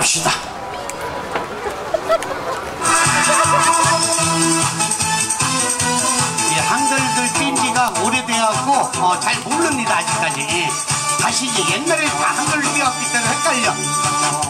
갑시다. 예, 한글들 뛴지가 오래되었고 어, 잘 모릅니다 아직까지. 다시 옛날에 다 한글로 뛰었기 때문에 헷갈려.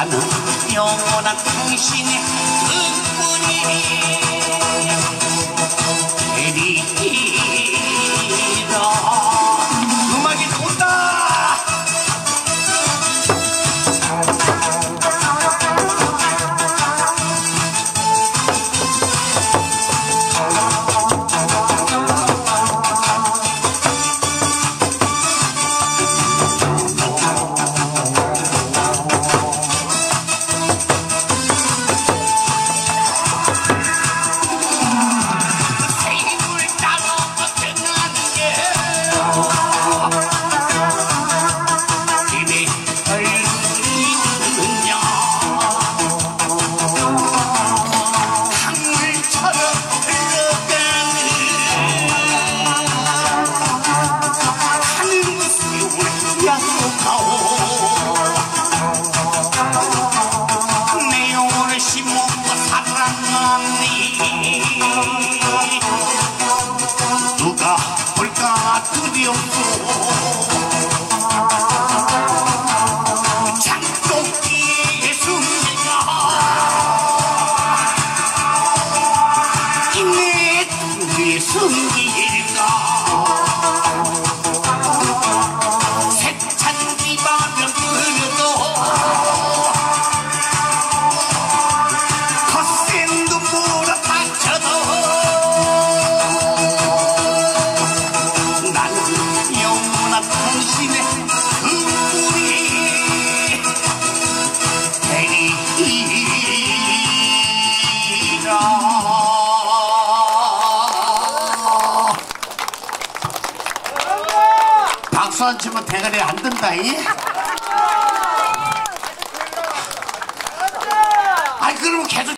가는 영원한 당신의 은분이 대리 숨기일까? 박수 안 치면 대가리 안 된다, 이? 아, 네. 그러면 계속